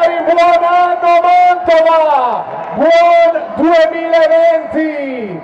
Cari, buon anno Mantova! Buon 2020!